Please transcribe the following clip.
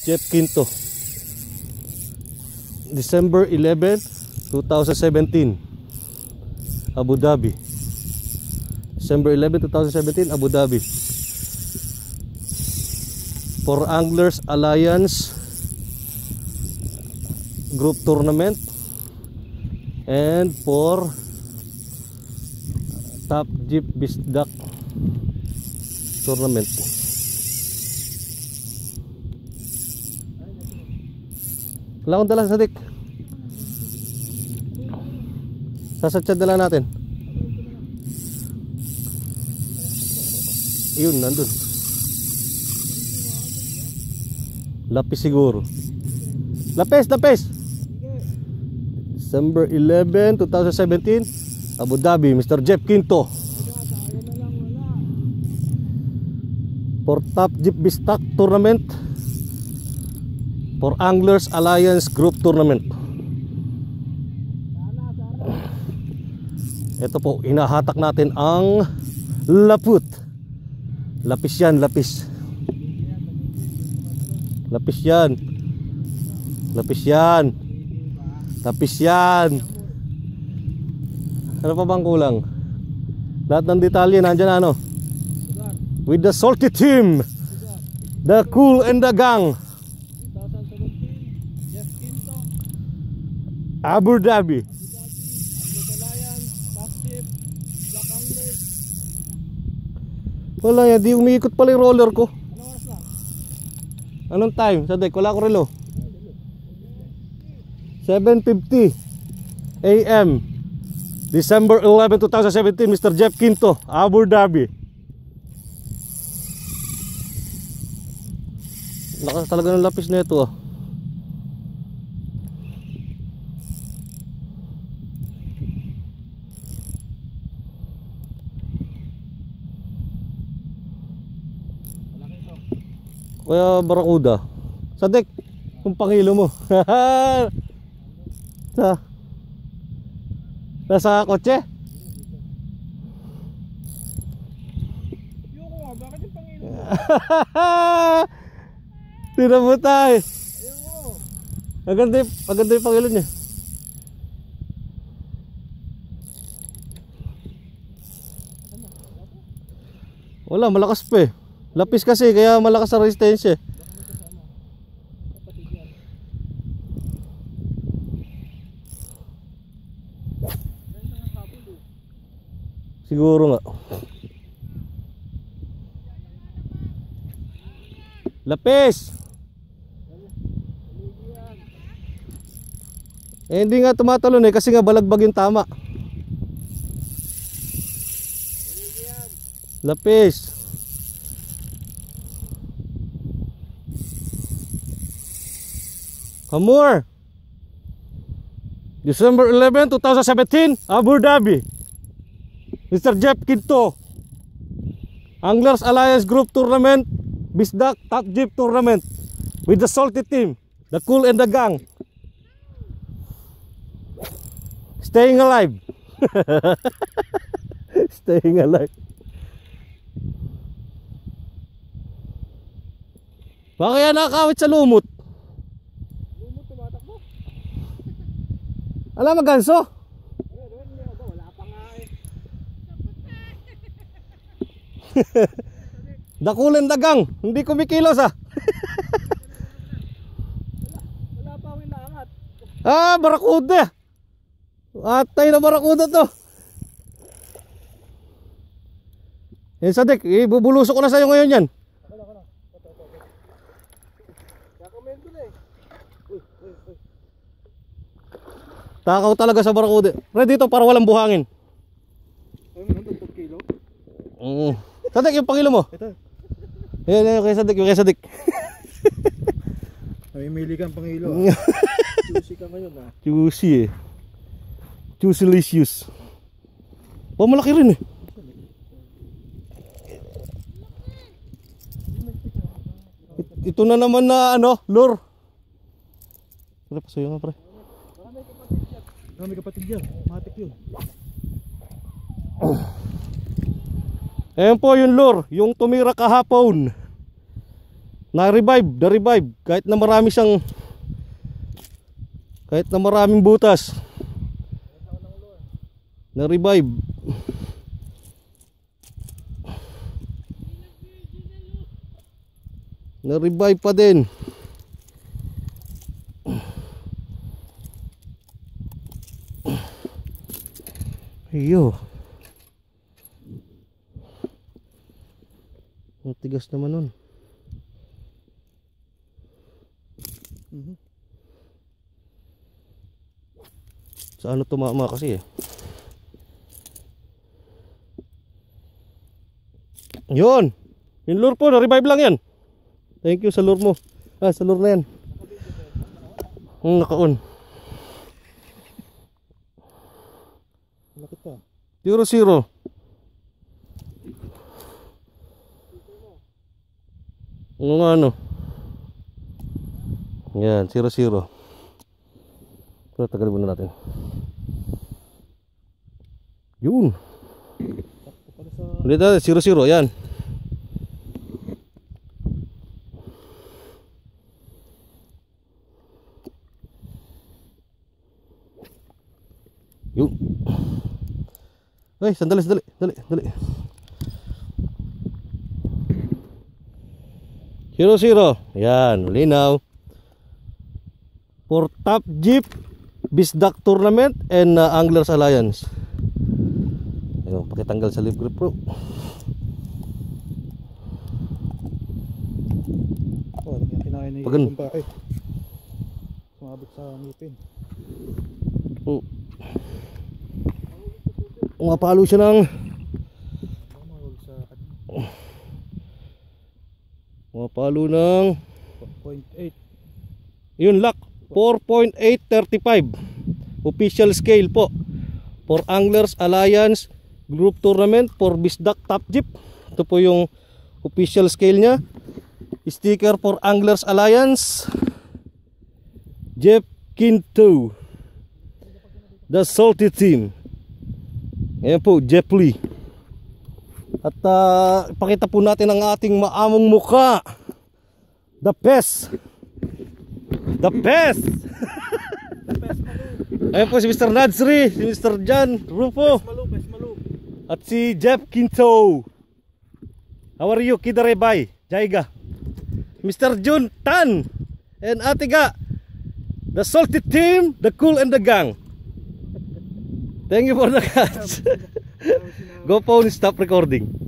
Jeff Quinto. December 11, 2017. Abu Dhabi. December 11, 2017, Abu Dhabi. For Anglers Alliance Group Tournament and for Top Jeep Bisdak Tournament. Wala akong dala sa dik. Sasatsad dala natin. Yun, nandun. Lapis siguro. Lapis, lapis! December 11, 2017 Abu Dhabi, Mr. Jeff Quinto For Top Jeep Bistak Tournament For Anglers Alliance Group Tournament Ito po, inahatak natin ang laput Lapis yan, lapis Lapis yan Lapis yan Tapis yan. Ano pa bang kulang? Lahat ng detalye nandyan ano? With the salty team. The cool and the gang. Abu Dhabi. Wala yan, di umiikot pala yung roller ko. Anong time? Sa deck, wala ko relo. 7.50 AM December 11, 2017 Mr. Jeff Quinto Abu Dhabi Lakas talaga ng lapis na ito ah. Kaya barakuda Sa deck Kung pangilo mo Sa Nasa kotse? Yoko nga, bakit yung pangilo? Tinabutay. Mo. Maganda yung, maganda yung pangilo niya. Wala, malakas pa eh. Lapis kasi, kaya malakas ang resistensya. Siguro nga. Lapis! Eh, hindi nga tumatalon eh kasi nga balagbag yung tama. Lapis. Hamur. December 11, 2017, Abu Dhabi. Mr. Jeff Quinto. Anglers Alliance Group Tournament, Bisdak Top Jeep Tournament with the salty team, the cool and the gang. Staying alive. Staying alive. Kaya nakakawit sa. Lumot Alam mo ganso? Ayun, ayun, hindi ako. Wala pa nga eh. The cool and the gang. Hindi kumikilos ah. Wala pa akong inaangat. Ah, barakuda. Atay na barakuda to. Yan sa deck, ibubulusok ko na sa'yo ngayon yan. Wala, wala. Ito, ito, ito. Kakamento na eh. Uy, uy, uy. Takaw talaga sa barakuda. Ready dito para walang buhangin. Ayun, nandun, 2 kilo. Oo. Sa deck, yung pangilo mo. Ito. Yan, yan, kay sa deck, yung kay sa deck. Namimili kang pangilo ah. Juicy ka ngayon ah. Juicy eh. Juicylicious. Oh, malaki rin eh. It- Ito na naman na ano, lure. Pre, pasuyo nga pre. Kami kapatid yan. Matik yun. Ayan po yung lure, yung tumira kahapon. Na-revive, na-revive. Kahit na marami siyang... Kahit na maraming butas. Na-revive. Na-revive pa din. Iyo. Ang tigas naman nun. Sa ano tumama kasi eh. Yun. Yung lure po, na-revive lang yan. Thank you sa lure mo. Ah, sa lure na yan. Ang naka-on. Malaki to. Zero zero. Ano nga ano? Yan, zero zero. Pero tagalin muna natin. Yun. Ulit natin, zero zero. Yan. Yun. Ay, sandali, sandali, sandali, sandali. Zero zero. Yan, linaw. For Top Jeep Bisdak Tournament and uh, Anglers Alliance. Ayun, pakitanggal sa lip grip bro. Oh, yung kinain ni Pagan. kumpare. Sumabot sa ngipin. Oh. Umapalo siya ng. Umapalo ng 0.8. Yun lock 4.835 Official scale po. For Anglers Alliance Group Tournament for Bisdak Top Jeep. Ito po yung official scale nya Sticker for Anglers Alliance Jeff Kinto The Salty Team Ayan po Jeff Lee At ah, ipakita po natin ang ating maamong muka The best The best! Ayan po si Mr. Nadsri, si Mr. John Rufo, at si Jeff Quinto. How are you, Kidarebay? Jaiga. Mr. Jun Tan and Atiga. The salty team, the cool and the gang. Thank you for the catch. Go phone, stop recording.